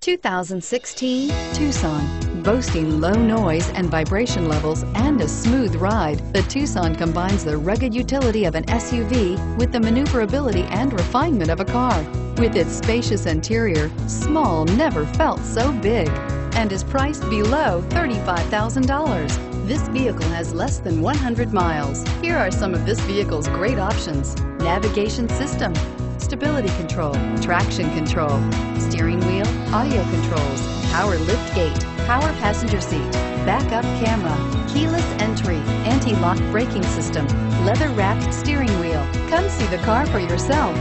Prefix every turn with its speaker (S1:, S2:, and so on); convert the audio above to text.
S1: 2016 Tucson. Boasting low noise and vibration levels and a smooth ride, the Tucson combines the rugged utility of an SUV with the maneuverability and refinement of a car. With its spacious interior, small never felt so big and is priced below $35,000. This vehicle has less than 100 miles. Here are some of this vehicle's great options. Navigation system, stability control, traction control, steering wheel, audio controls, power lift gate, power passenger seat, backup camera, keyless entry, anti-lock braking system, leather wrapped steering wheel. Come see the car for yourself.